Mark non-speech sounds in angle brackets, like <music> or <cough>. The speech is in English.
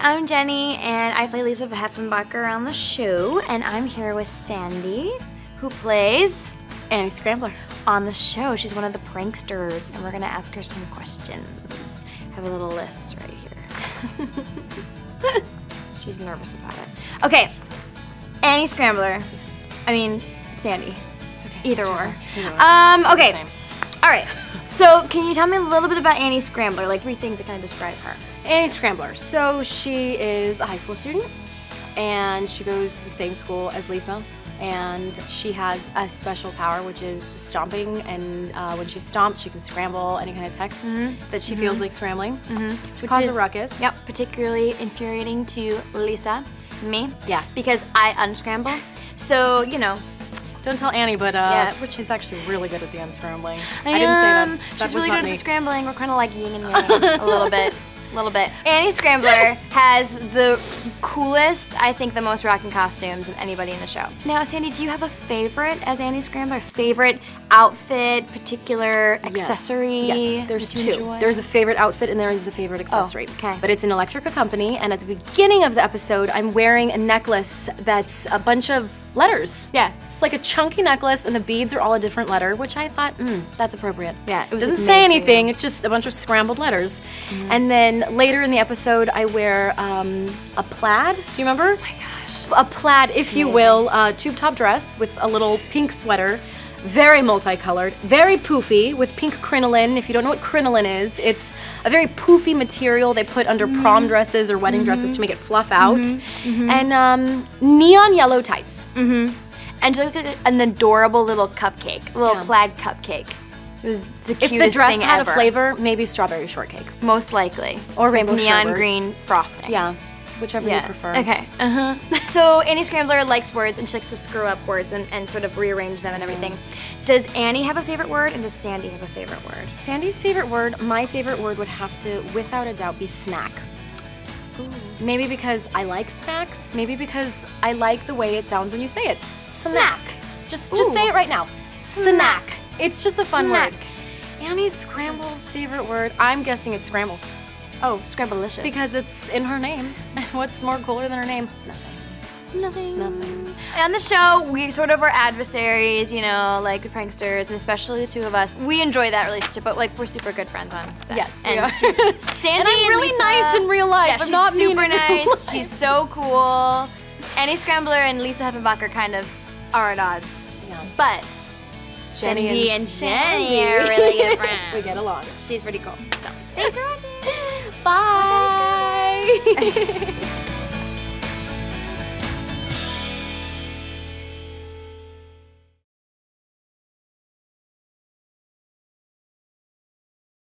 I'm Jenny, and I play Lisa Heffenbacher on the show, and I'm here with Sandie, who plays Annie Scrambler. on the show. She's one of the pranksters, and we're gonna ask her some questions. I have a little list right here. <laughs> She's nervous about it. Okay, Annie Scrambler. I mean, Sandie. It's okay. Either or. Either. Um, okay. All right. So, can you tell me a little bit about Annie Scrambler? Like three things that kind of describe her. Annie Scrambler. So she is a high school student, and she goes to the same school as Lisa. And she has a special power, which is stomping. And uh, when she stomps, she can scramble any kind of text that she feels like scrambling to Mm-hmm. Which cause is- a ruckus. Yep, particularly infuriating to Lisa, me. Yeah. Because I unscramble. So, you know, Don't tell Annie, but uh, Yeah. but she's actually really good at the unscrambling. I, didn't say that. That She's really good me. at the scrambling. We're kind of like yin and yang a <laughs> little bit. A little bit. Annie Scrambler <laughs> has the coolest, I think, the most rocking costumes of anybody in the show. Now, Sandie, do you have a favorite as Annie Scrambler? Favorite outfit, particular accessory? Yes, there's two. enjoy? There's a favorite outfit and there is a favorite accessory. okay. But it's an Electrica company, and at the beginning of the episode, I'm wearing a necklace that's a bunch of letters. Yeah. It's like a chunky necklace, and the beads are all a different letter, which I thought, hmm, that's appropriate. Yeah, it doesn't made say anything. It's just a bunch of scrambled letters. And then later in the episode, I wear um, a plaid. Do you remember? Oh my gosh. A plaid, if you will, uh, tube top dress with a little pink sweater. Very multicolored, very poofy with pink crinoline. If you don't know what crinoline is, it's a very poofy material they put under prom dresses or wedding dresses to make it fluff out. Mm -hmm. And um, neon yellow tights. And she looked like an adorable little cupcake, a little Yeah. plaid cupcake. It was the cutest thing ever. If the dress had ever. a flavor, maybe strawberry shortcake. most likely, Or rainbow With neon sherbet. green frosting. Yeah, whichever you prefer. Okay. Uh huh. <laughs> so Annie Scrambler likes words and she likes to screw up words and, and sort of rearrange them and everything. Does Annie have a favorite word and does Sandie have a favorite word? Sandie's favorite word, my favorite word would have to, without a doubt, be snack. Maybe because I like snacks. Maybe because I like the way it sounds when you say it. Snack. Just, just say it right now. Snack. It's just a fun Snack. word. Annie Scrambler's favorite word, I'm guessing it's scramble Oh, Scramblelicious. because it's in her name. <laughs> What's more cooler than her name? Nothing. Nothing. Nothing. On the show, we sort of are adversaries, you know, like the pranksters, and especially the two of us. We enjoy that relationship, but like we're super good friends on set. Yes, and she's, <laughs> Sandie And I'm really Lisa- nice in real life. Yeah, I'm she's not mean super nice. She's so cool. Annie Scrambler and Lisa Heffenbacher kind of are at odds, Yeah. but Jenny and and Jenny are really good <laughs> friends. we get along. She's pretty cool. So, thanks for watching. <laughs> Bye.